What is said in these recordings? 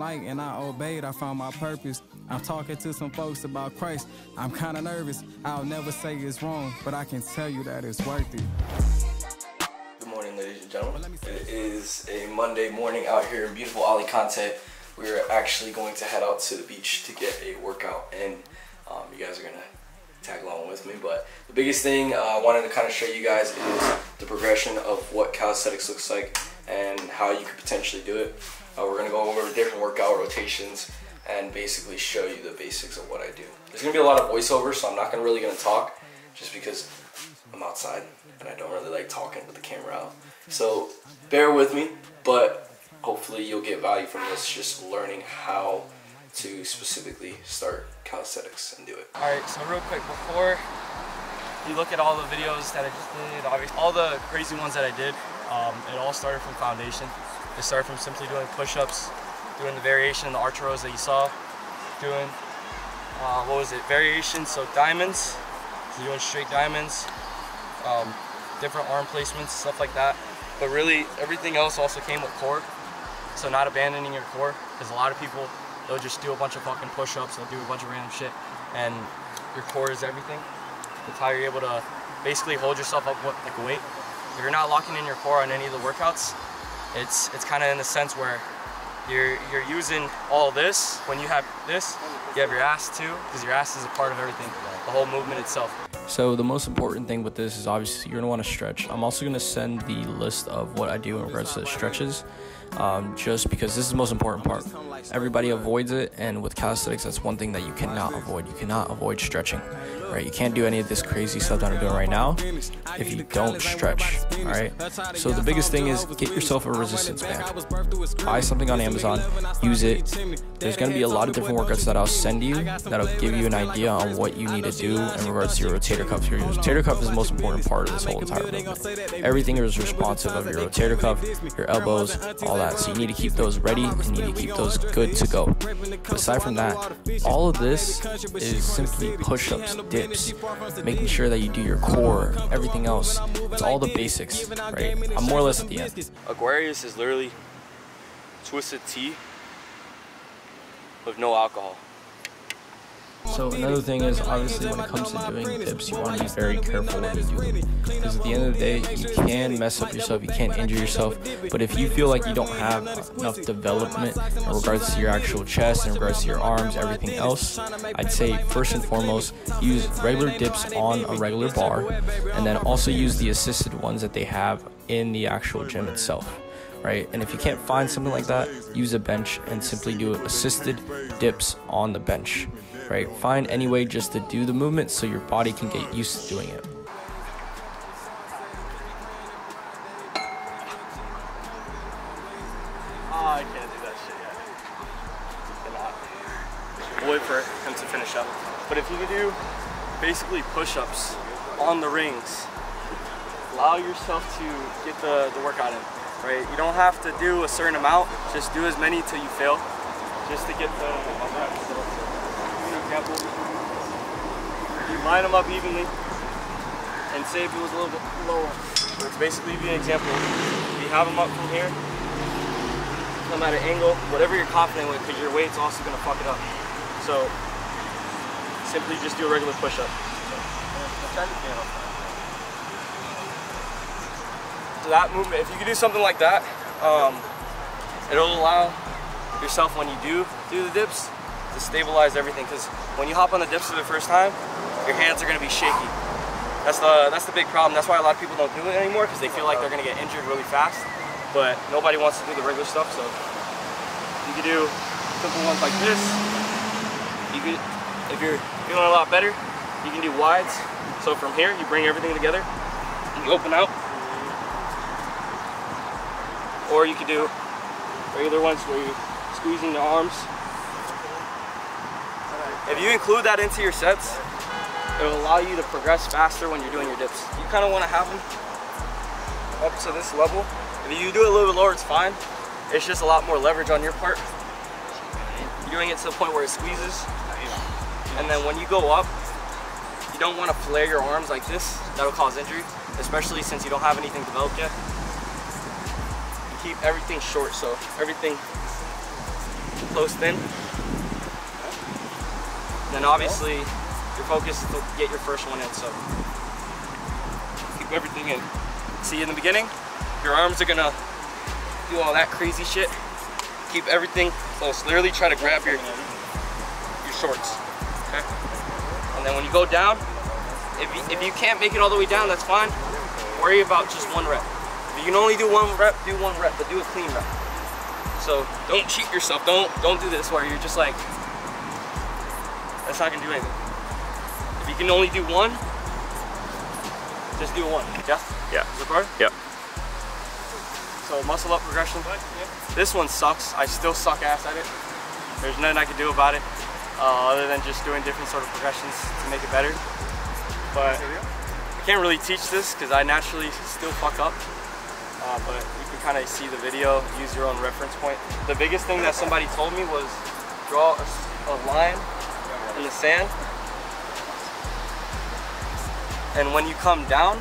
and I obeyed. I found my purpose. I'm talking to some folks about Christ. I'm kind of nervous. I'll never say it's wrong, but I can tell you that it's worth it. Good morning, ladies and gentlemen. It is a Monday morning out here in beautiful Alicante. We're actually going to head out to the beach to get a workout, and um, you guys are gonna tag along with me. But the biggest thing uh, I wanted to kind of show you guys is the progression of what calisthenics looks like and how you could potentially do it. Uh, we're gonna go over different workout rotations and basically show you the basics of what I do. There's gonna be a lot of voiceover, so I'm not gonna really gonna talk just because I'm outside and I don't really like talking with the camera out. So bear with me, but hopefully you'll get value from this, just learning how to specifically start calisthenics and do it. Alright, so real quick, before you look at all the videos that I just did, all the crazy ones that I did, um, it all started from foundation. It started from simply doing push-ups, doing the variation, in the archer rows that you saw, doing, uh, what was it, variations, so diamonds, so doing straight diamonds, um, different arm placements, stuff like that. But really, everything else also came with core, so not abandoning your core, because a lot of people, they'll just do a bunch of fucking push-ups, they'll do a bunch of random shit, and your core is everything. That's how you're able to basically hold yourself up with like a weight. If you're not locking in your core on any of the workouts, it's it's kind of in the sense where you're you're using all this when you have this you have your ass too because your ass is a part of everything the whole movement itself. So the most important thing with this is obviously you're going to want to stretch. I'm also going to send the list of what i do in regards to stretches um, just because this is the most important part everybody avoids it and with calisthenics that's one thing that you cannot avoid you cannot avoid stretching right? You can't do any of this crazy stuff that I'm doing right now if you don't stretch, all right? So the biggest thing is get yourself a resistance band. Buy something on Amazon, use it. There's gonna be a lot of different workouts that I'll send you that'll give you an idea on what you need to do in regards to your rotator cuff. Your rotator cuff is the most important part of this whole entire movement. Everything is responsive of your rotator cuff, your elbows, all that. So you need to keep those ready you need to keep those good to go. Aside from that, all of this is simply push-ups, dips, making sure that you do your core, everything else. It's all the basics, right? I'm more or less at the end. Aquarius is literally twisted tea with no alcohol. So another thing is obviously when it comes to doing dips, you want to be very careful when you do. Because at the end of the day, you can mess up yourself, you can't injure yourself. But if you feel like you don't have enough development in regards to your actual chest, in regards to your arms, everything else, I'd say first and foremost, use regular dips on a regular bar. And then also use the assisted ones that they have in the actual gym itself right? And if you can't find something like that, use a bench and simply do assisted dips on the bench right? Find any way just to do the movement so your body can get used to doing it. Oh, I can't do that shit yet. Cannot. Wait for him to finish up. But if you can do basically push-ups on the rings, allow yourself to get the, the workout in, right? You don't have to do a certain amount, just do as many till you fail, just to get the you line them up evenly and say if it was a little bit lower. So it's basically be an example. If you have them up from here, come at an angle, whatever you're confident with, because your weight's also gonna fuck it up. So simply just do a regular push-up. So that movement, if you can do something like that, um, it'll allow yourself when you do do the dips to stabilize everything because when you hop on the dips for the first time, your hands are going to be shaky. That's the, that's the big problem. That's why a lot of people don't do it anymore because they feel like they're going to get injured really fast. But nobody wants to do the regular stuff, so you can do simple ones like this. You could, if you're feeling a lot better, you can do wides. So from here, you bring everything together, you open out. Or you could do regular ones where you're squeezing the arms if you include that into your sets, it will allow you to progress faster when you're doing your dips. You kind of want to have them up to this level. If you do it a little bit lower, it's fine. It's just a lot more leverage on your part. You're doing it to the point where it squeezes. And then when you go up, you don't want to flare your arms like this. That'll cause injury, especially since you don't have anything developed yet. You keep everything short, so everything close thin. Then obviously your focus is to get your first one in. So keep everything in. See in the beginning, your arms are gonna do all that crazy shit. Keep everything close. Literally try to grab your your shorts. Okay? And then when you go down, if you, if you can't make it all the way down, that's fine. Worry about just one rep. If you can only do one rep, do one rep, but do a clean rep. So don't cheat yourself. Don't don't do this where you're just like, that's not gonna do anything. If you can only do one, just do one. Yeah? Yeah. Is it hard? Yep. So muscle up progression. This one sucks. I still suck ass at it. There's nothing I can do about it uh, other than just doing different sort of progressions to make it better. But I can't really teach this because I naturally still fuck up. Uh, but you can kind of see the video, use your own reference point. The biggest thing that somebody told me was draw a, a line in the sand. And when you come down,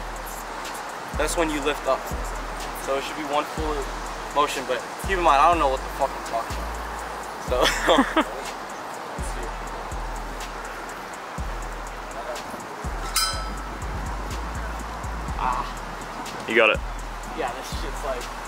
that's when you lift up. So it should be one full motion, but keep in mind, I don't know what the fuck I'm talking about. So. Ah, You got it. yeah, this shit's like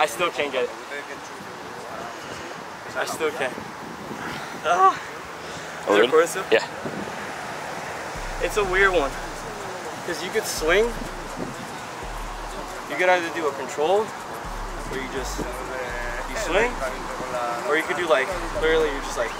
I still can't get it. Ustedes que chulo. I still can't. Ah. Oh, Is it really? Yeah. It's a weird one. Because you could swing. You could either do a control, where you just you swing, or you could do like literally you're just like,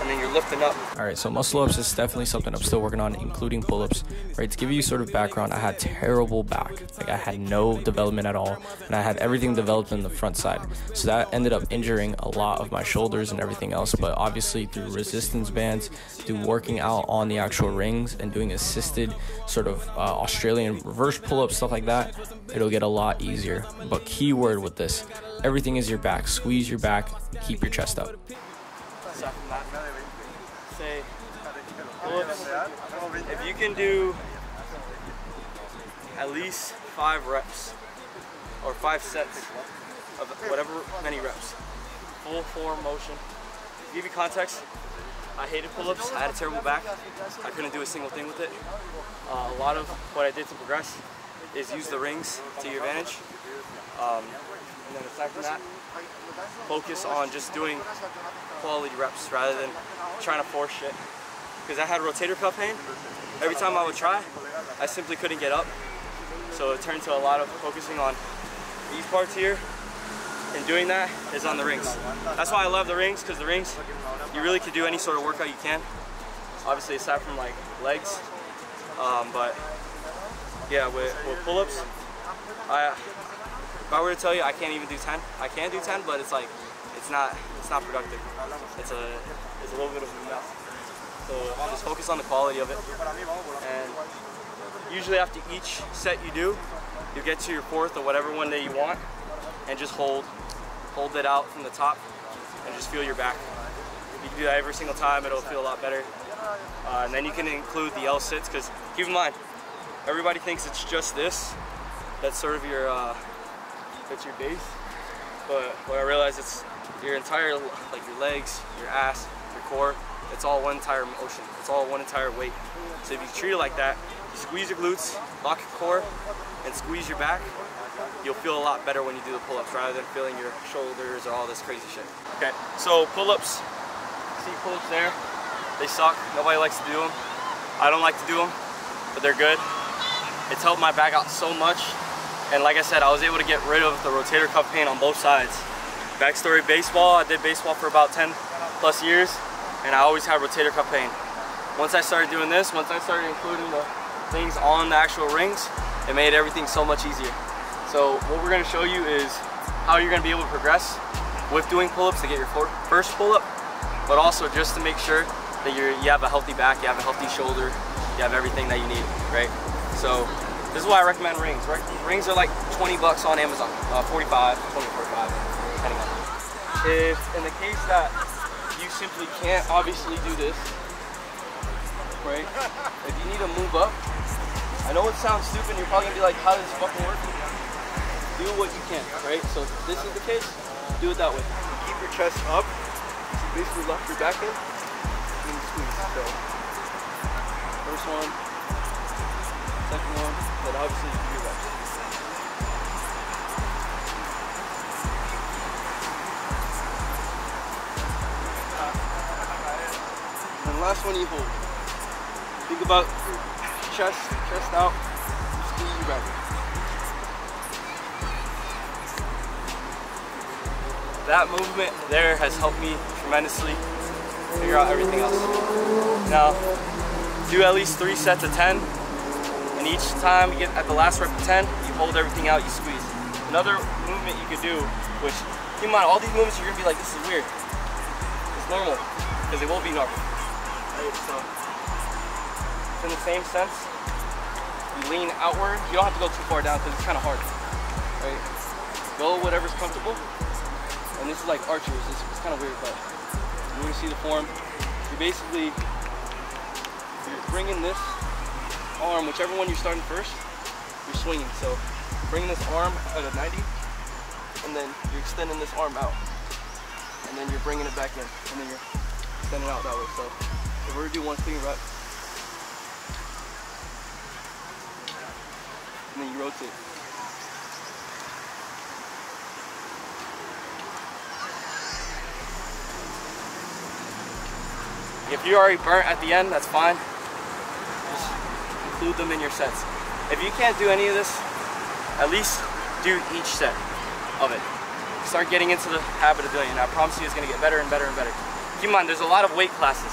and then you're lifting up. All right, so muscle ups is definitely something I'm still working on, including pull ups. Right, to give you sort of background, I had terrible back. Like, I had no development at all, and I had everything developed in the front side. So that ended up injuring a lot of my shoulders and everything else. But obviously, through resistance bands, through working out on the actual rings, and doing assisted sort of uh, Australian reverse pull ups, stuff like that, it'll get a lot easier. But, keyword with this everything is your back. Squeeze your back, keep your chest up. Aside from that, say pull-ups. If you can do at least five reps or five sets of whatever many reps, full form motion. To give you context, I hated pull-ups. I had a terrible back. I couldn't do a single thing with it. Uh, a lot of what I did to progress is use the rings to your advantage. Um, and then aside from that, focus on just doing quality reps rather than trying to force shit. Because I had rotator cuff pain. Every time I would try, I simply couldn't get up. So it turned to a lot of focusing on these parts here. And doing that is on the rings. That's why I love the rings, because the rings, you really could do any sort of workout you can. Obviously aside from like legs. Um, but yeah, with, with pull-ups, I, if I were to tell you I can't even do 10, I can do 10, but it's like, it's not, it's not productive. It's a, it's a little bit of a mess. So just focus on the quality of it. And usually after each set you do, you get to your fourth or whatever one day you want, and just hold, hold it out from the top, and just feel your back. If you do that every single time, it'll feel a lot better. Uh, and then you can include the L sits, because keep in mind, everybody thinks it's just this. That's sort of your, uh, that's your base. But what I realized it's your entire, like your legs, your ass, your core, it's all one entire motion. It's all one entire weight. So if you treat it like that, you squeeze your glutes, lock your core, and squeeze your back, you'll feel a lot better when you do the pull-ups rather than feeling your shoulders or all this crazy shit. Okay, so pull-ups, see pull-ups there, they suck. Nobody likes to do them. I don't like to do them, but they're good. It's helped my back out so much. And like I said, I was able to get rid of the rotator cuff pain on both sides. Backstory baseball, I did baseball for about 10 plus years, and I always had rotator cuff pain. Once I started doing this, once I started including the things on the actual rings, it made everything so much easier. So what we're gonna show you is how you're gonna be able to progress with doing pull-ups to get your first pull-up, but also just to make sure that you're, you have a healthy back, you have a healthy shoulder, you have everything that you need, right? So This is why I recommend rings. Right? Rings are like 20 bucks on Amazon, uh, 45, 20, 45, depending on. If in the case that you simply can't obviously do this, right? If you need to move up, I know it sounds stupid. You're probably gonna be like, how does this fucking work? Do what you can, right? So if this is the case, do it that way. Keep your chest up. So basically lock your back in and squeeze. So first one, second one, then obviously last one you hold. Think about chest, chest out, squeeze back. That movement there has helped me tremendously figure out everything else. Now, do at least three sets of 10, and each time you get at the last rep of 10, you hold everything out, you squeeze. Another movement you could do, which, keep in mind, all these movements you're gonna be like, this is weird. It's normal, because it won't be normal. Right, so, in the same sense, you lean outward, you don't have to go too far down because it's kind of hard, right? Go whatever's comfortable, and this is like archers, it's, it's kind of weird, but you're gonna see the form. You basically, you're bringing this arm, whichever one you're starting first, you're swinging. So bring this arm at a 90, and then you're extending this arm out. And then you're bringing it back in, and then you're extending out that way. So if we're gonna do one clean rep, and then you rotate. If you're already burnt at the end, that's fine. Just include them in your sets. If you can't do any of this, at least do each set of it. Start getting into the habit of doing it. I promise you it's gonna get better and better and better. Keep in mind, there's a lot of weight classes,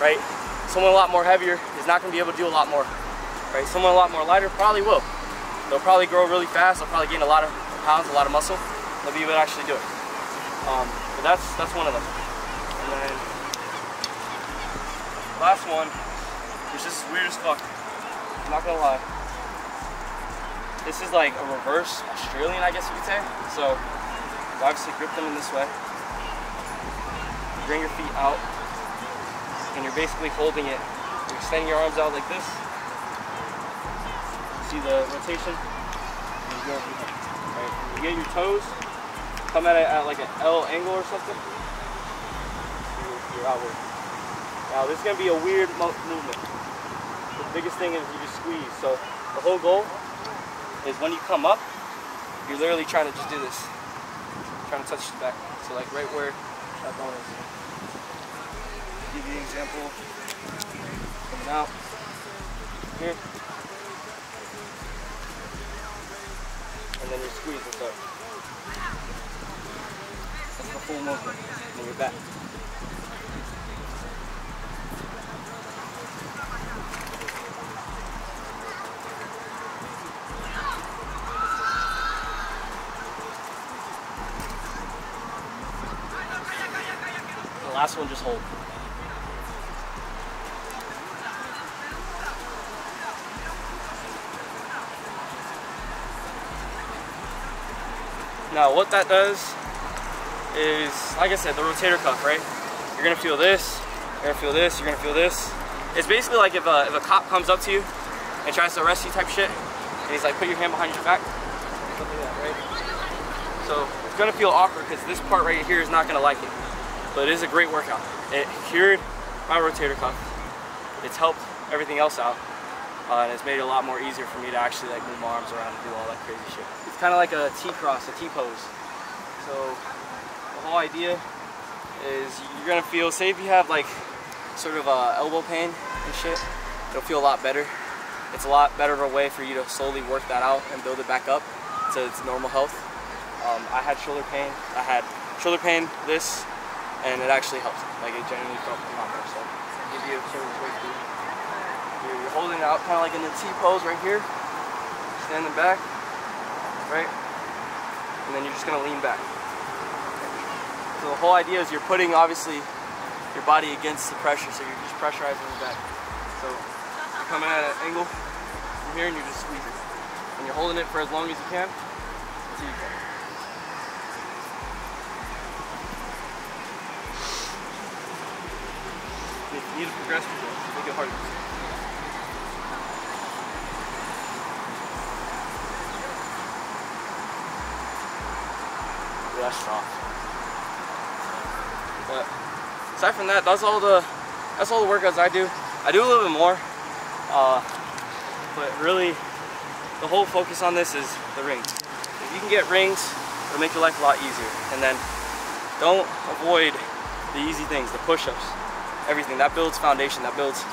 right? Someone a lot more heavier is not gonna be able to do a lot more, right? Someone a lot more lighter probably will. They'll probably grow really fast. They'll probably gain a lot of pounds, a lot of muscle. They'll be able to actually do it. Um, but that's that's one of them. And then last one, which is weird as fuck. I'm not gonna lie. This is like a reverse Australian, I guess you could say. So obviously grip them in this way. Bring your feet out, and you're basically holding it. You're extending your arms out like this. See the rotation? You go from here. Right? You get your toes, come at it at like an L angle or something. You're, outward. Now this is gonna be a weird movement. The biggest thing is you just squeeze. So the whole goal is when you come up, you're literally trying to just do this. Trying to touch the back. So like right where that bone is. Give you an example. Coming out. Here. And then you squeeze this up. That's the full movement. And you're back. The last one, just hold. Now, what that does is, like I said, the rotator cuff, right? You're gonna feel this, you're gonna feel this, you're gonna feel this. It's basically like if a, if a cop comes up to you and tries to arrest you type shit, and he's like, put your hand behind your back, something like that, right? So it's gonna feel awkward because this part right here is not gonna like it. But it is a great workout. It cured my rotator cuff. It's helped everything else out. Uh, and it's made it a lot more easier for me to actually like move my arms around and do all that crazy shit. It's kind of like a T-cross, a T-pose. So the whole idea is you're gonna feel, say if you have like sort of uh, elbow pain and shit, it'll feel a lot better. It's a lot better of a way for you to slowly work that out and build it back up to its normal health. Um, I had shoulder pain. I had shoulder pain, this, and it actually helped. Like it genuinely felt a lot better. So give you a sort of you're holding out kind of like in the T pose right here. Standing back, right? And then you're just gonna lean back. So the whole idea is you're putting obviously your body against the pressure, so you're just pressurizing the back. So you're coming at an angle from here and you're just squeezing. and you're holding it for as long as you can until you you need to progress make it harder. Strong. But aside from that, that's all the that's all the workouts I do. I do a little bit more, uh, but really, the whole focus on this is the rings. If you can get rings, it'll make your life a lot easier. And then don't avoid the easy things, the push-ups, everything. That builds foundation. That builds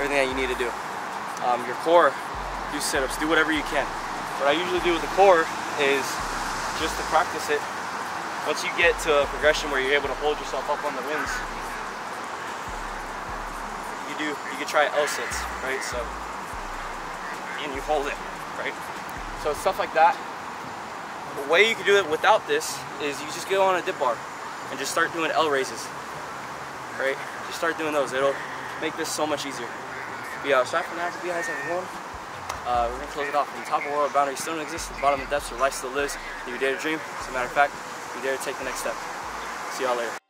everything that you need to do. Um, your core, do sit-ups, do whatever you can. What I usually do with the core is just to practice it once you get to a progression where you're able to hold yourself up on the winds, you do, you can try L sits, right? So, and you hold it, right? So stuff like that. The way you can do it without this is you just go on a dip bar and just start doing L raises, right? Just start doing those. It'll make this so much easier. But yeah, aside from that, if you guys have one, uh, we're gonna close it off. From the top of the world, boundaries still don't exist. The bottom of the depths, your life still lives. If you dare to dream, as a matter of fact, you dare to take the next step. See y'all later.